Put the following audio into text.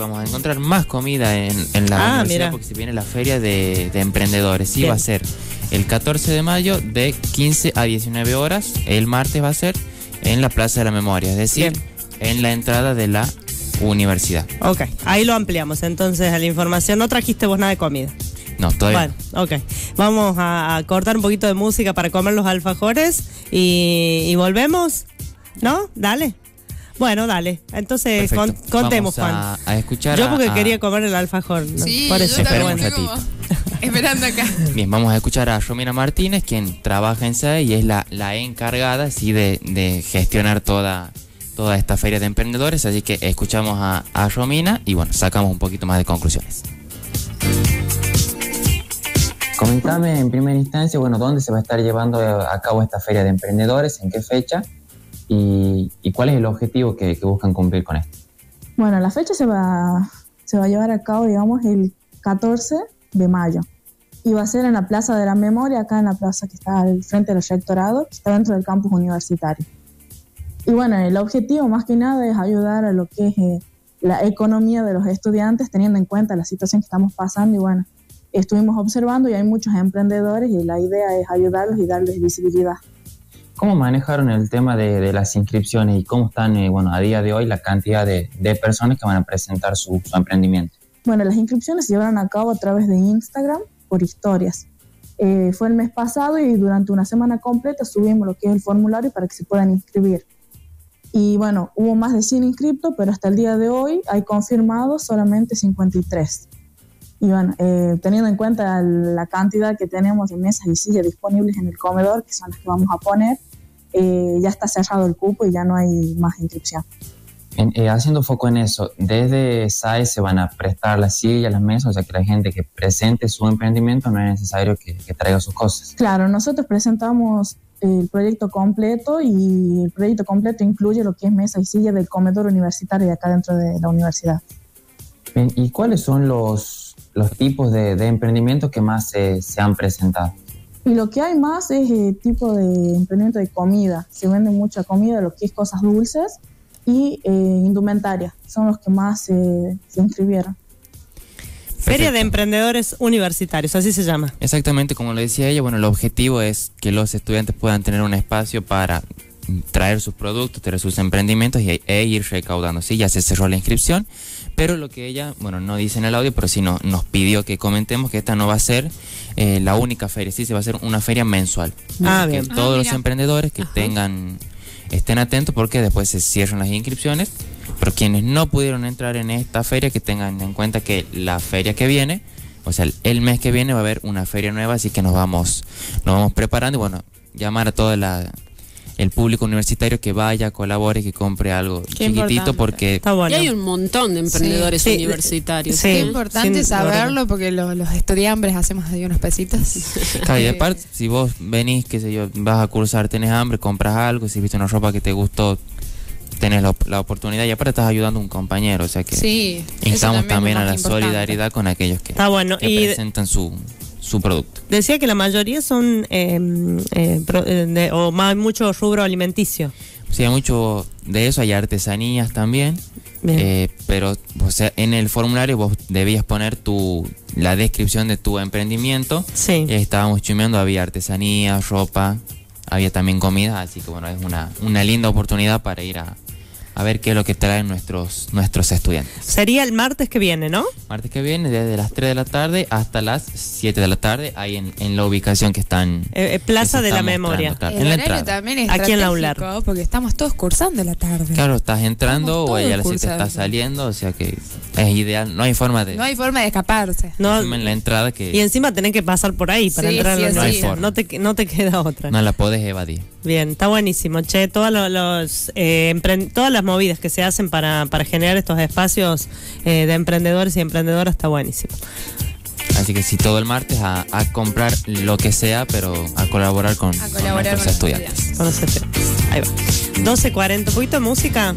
vamos a encontrar más comida en, en la Ah, universidad mira. porque se viene la feria de, de emprendedores. Sí, Bien. va a ser el 14 de mayo de 15 a 19 horas. El martes va a ser en la Plaza de la Memoria, es decir, Bien. en la entrada de la universidad. Ok, ahí lo ampliamos. Entonces, a la información, no trajiste vos nada de comida. No, todavía Bueno, ok. Vamos a, a cortar un poquito de música para comer los alfajores y, y volvemos. ¿No? Dale. Bueno, dale. Entonces, con- contemos, Vamos Juan. a, a escuchar Yo a- porque a- quería comer el alfajor. ¿no? Sí, Por yo eso, también pero Esperemos bueno. esperando acá. Bien, vamos a escuchar a Romina Martínez, quien trabaja en SAE y es la, la encargada sí, de, de gestionar toda, toda esta feria de emprendedores. Así que escuchamos a, a Romina y bueno, sacamos un poquito más de conclusiones. Comentame en primera instancia, bueno, dónde se va a estar llevando a cabo esta feria de emprendedores, en qué fecha y, y cuál es el objetivo que, que buscan cumplir con esto. Bueno, la fecha se va, se va a llevar a cabo, digamos, el 14 de mayo. Y va a ser en la Plaza de la Memoria, acá en la plaza que está al frente del rectorado, que está dentro del campus universitario. Y bueno, el objetivo más que nada es ayudar a lo que es eh, la economía de los estudiantes, teniendo en cuenta la situación que estamos pasando. Y bueno, estuvimos observando y hay muchos emprendedores y la idea es ayudarlos y darles visibilidad. ¿Cómo manejaron el tema de, de las inscripciones y cómo están, eh, bueno, a día de hoy la cantidad de, de personas que van a presentar su, su emprendimiento? Bueno, las inscripciones se llevaron a cabo a través de Instagram por historias. Eh, fue el mes pasado y durante una semana completa subimos lo que es el formulario para que se puedan inscribir. Y bueno, hubo más de 100 inscriptos, pero hasta el día de hoy hay confirmados solamente 53. Y bueno, eh, teniendo en cuenta la cantidad que tenemos de mesas y sillas disponibles en el comedor, que son las que vamos a poner, eh, ya está cerrado el cupo y ya no hay más inscripción. En- eh, haciendo foco en eso, desde SAE se van a prestar las sillas, las mesas, o sea que la gente que presente su emprendimiento no es necesario que, que traiga sus cosas. Claro, nosotros presentamos el proyecto completo y el proyecto completo incluye lo que es mesa y silla del comedor universitario de acá dentro de la universidad. Bien, ¿Y cuáles son los, los tipos de, de emprendimientos que más se, se han presentado? Y lo que hay más es el tipo de emprendimiento de comida. Se vende mucha comida, lo que es cosas dulces y eh, indumentaria. Son los que más eh, se inscribieron. Feria de. Emprendedores Universitarios, así se llama. Exactamente como lo decía ella, bueno, el objetivo es que los estudiantes puedan tener un espacio para traer sus productos, traer sus emprendimientos y, e ir recaudando. Sí, ya se cerró la inscripción, pero lo que ella, bueno, no dice en el audio, pero sí no- nos pidió que comentemos que esta no va a ser eh, la única feria, sí, se va a ser una feria mensual. Ah, Así que bien. todos Ah, los mira. emprendedores que Ajá. tengan, estén atentos porque después se cierran las inscripciones, pero quienes no pudieron entrar en esta feria, que tengan en cuenta que la feria que viene, o sea, el, mes que viene va a haber una feria nueva, así que nos vamos, nos vamos preparando y bueno, llamar a todo la, el público universitario que vaya, colabore, que compre algo Qué chiquitito importante. porque Está bueno. Y hay un montón de emprendedores Sí. Sí, universitarios. sí. Es importante sin- saberlo porque lo- los estudiantes hacemos ahí unos pesitos. Claro, y Eh, aparte, si vos venís, qué sé yo, vas a cursar, tenés hambre, compras algo, si viste una ropa que te gustó, tenés la, la oportunidad y aparte estás ayudando a un compañero, o sea que Sí, instamos también a la importante. solidaridad con aquellos que, Está bueno. que Y presentan su, su producto. decía que la mayoría son, eh, eh, pro- eh, de- o más mucho rubro alimenticio. Sí, hay mucho de eso, hay artesanías también, eh, pero o sea, en el formulario vos debías poner tu la descripción de tu emprendimiento. sí. Estábamos chumeando, había artesanía, ropa, había también comida, así que bueno, es una, una linda oportunidad para ir a, a ver qué es lo que traen nuestros, nuestros estudiantes. Sería el martes que viene, ¿no? Martes que viene, desde las 3 de la tarde hasta las 7 de la tarde, ahí en, en la ubicación que están. Eh, eh, Plaza que de la Memoria. claro, El en la entrada. también es Aquí en la ULAR. porque estamos todos cursando la tarde. Claro, estás entrando o ella a las todos 7 está cursando. saliendo, o sea que es ideal, no hay forma de. No hay forma de escaparse. No, en la entrada que y encima tenés que pasar por ahí para Sí, entrar sí, a la sí. No hay universidad. forma. No te, no te queda otra. no la podés evadir. Bien, está buenísimo. Che, todas lo- los, eh, todas las movidas que se hacen para, para generar estos espacios eh, de emprendedores y emprendedoras está buenísimo. Así que sí, todo el martes a, a comprar lo que sea, pero a colaborar con, A con nuestros con estudiantes. Con los estudiantes. Ahí va. 12.40, un poquito de música.